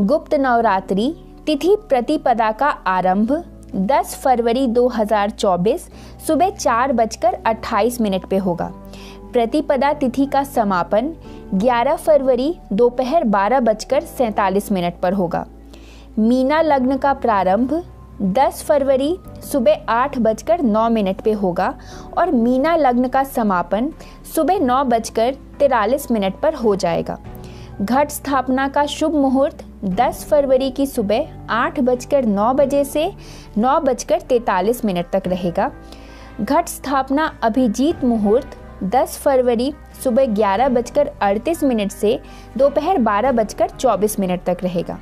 गुप्त नवरात्रि तिथि प्रतिपदा का आरंभ 10 फरवरी 2024 सुबह चार बजकर अट्ठाईस मिनट पे होगा। प्रतिपदा तिथि का समापन 11 फरवरी दोपहर बारह बजकर सैंतालीस मिनट पर होगा। मीना लग्न का प्रारंभ 10 फरवरी सुबह आठ बजकर नौ मिनट पे होगा और मीना लग्न का समापन सुबह नौ बजकर तिरालीस मिनट पर हो जाएगा। घट स्थापना का शुभ मुहूर्त 10 फरवरी की सुबह आठ बजकर नौ बजे से नौ बजकर तैतालीस मिनट तक रहेगा। घट स्थापना अभिजीत मुहूर्त 10 फरवरी सुबह ग्यारह बजकर अड़तीस मिनट से दोपहर बारह बजकर चौबीस मिनट तक रहेगा।